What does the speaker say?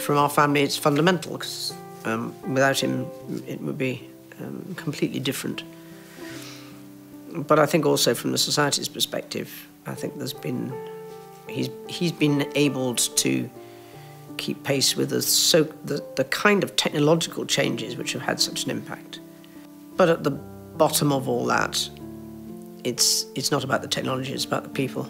from our family, it's fundamental because um, without him, it would be um, completely different. But I think also from the society's perspective, I think there's been he's he's been able to keep pace with the so the, the kind of technological changes which have had such an impact. But at the bottom of all that, it's it's not about the technology; it's about the people.